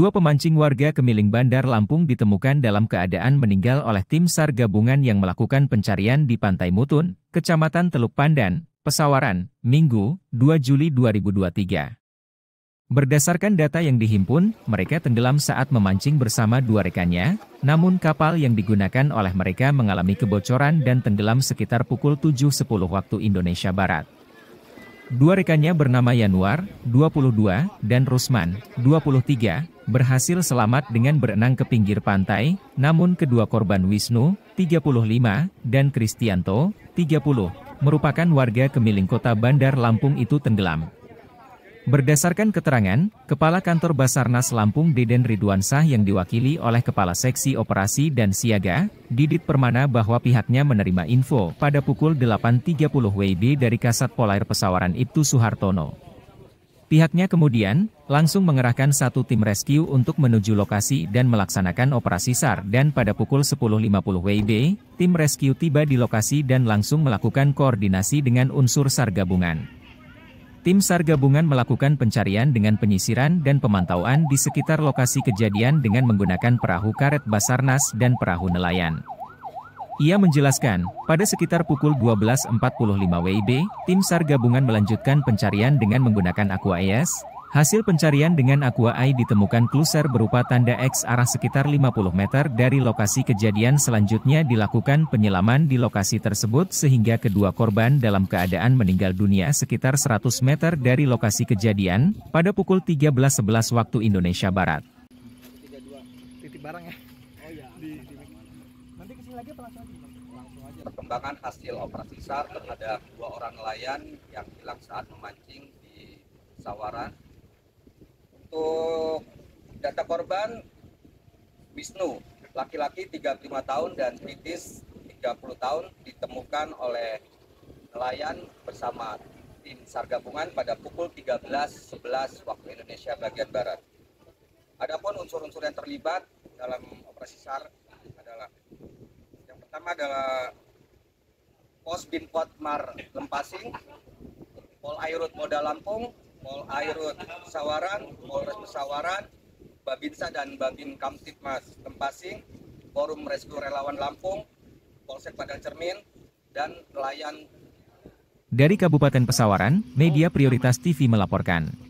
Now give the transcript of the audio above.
Dua pemancing warga Kemiling Bandar Lampung ditemukan dalam keadaan meninggal oleh tim SAR gabungan yang melakukan pencarian di Pantai Mutun, Kecamatan Teluk Pandan, Pesawaran, Minggu, 2 Juli 2023. Berdasarkan data yang dihimpun, mereka tenggelam saat memancing bersama dua rekannya, namun kapal yang digunakan oleh mereka mengalami kebocoran dan tenggelam sekitar pukul 7.10 waktu Indonesia Barat. Dua rekannya bernama Yanuar, 22, dan Rusman, 23, berhasil selamat dengan berenang ke pinggir pantai, namun kedua korban Wisnu, 35, dan Kristianto, 30, merupakan warga Kemiling Kota Bandar Lampung itu tenggelam. Berdasarkan keterangan, Kepala Kantor Basarnas Lampung Deden Ridwansah yang diwakili oleh Kepala Seksi Operasi dan Siaga, Didit Permana bahwa pihaknya menerima info pada pukul 8.30 WIB dari Kasat Polair Pesawaran Ibtu Suhartono. Pihaknya kemudian, langsung mengerahkan satu tim rescue untuk menuju lokasi dan melaksanakan operasi SAR dan pada pukul 10.50 WIB, tim rescue tiba di lokasi dan langsung melakukan koordinasi dengan unsur SAR gabungan. Tim SAR gabungan melakukan pencarian dengan penyisiran dan pemantauan di sekitar lokasi kejadian dengan menggunakan perahu karet Basarnas dan perahu nelayan. Ia menjelaskan, pada sekitar pukul 12.45 WIB, tim SAR gabungan melanjutkan pencarian dengan menggunakan Aqua Hasil pencarian dengan Aqua Eye ditemukan kluser berupa tanda X arah sekitar 50 meter dari lokasi kejadian selanjutnya dilakukan penyelaman di lokasi tersebut sehingga kedua korban dalam keadaan meninggal dunia sekitar 100 meter dari lokasi kejadian pada pukul 13.11 waktu Indonesia Barat. Perkembangan hasil operasi SAR terhadap dua orang nelayan yang hilang saat memancing di Sawaran untuk data korban Wisnu, laki-laki 35 tahun dan Titis 30 tahun ditemukan oleh nelayan bersama tim SAR gabungan pada pukul 13.11 waktu Indonesia bagian Barat. Adapun unsur-unsur yang terlibat dalam operasi SAR adalah yang pertama adalah Pos Binpot Mar Lempasing, Pol Airut Moda Lampung, Pol Airut Sawaran, Polres Pesawaran, Babinsa dan Babin Kamtipmas Tempasing, Forum Rescue Relawan Lampung, Polsek Padang Cermin, dan nelayan. Dari Kabupaten Pesawaran, Media Prioritas TV melaporkan.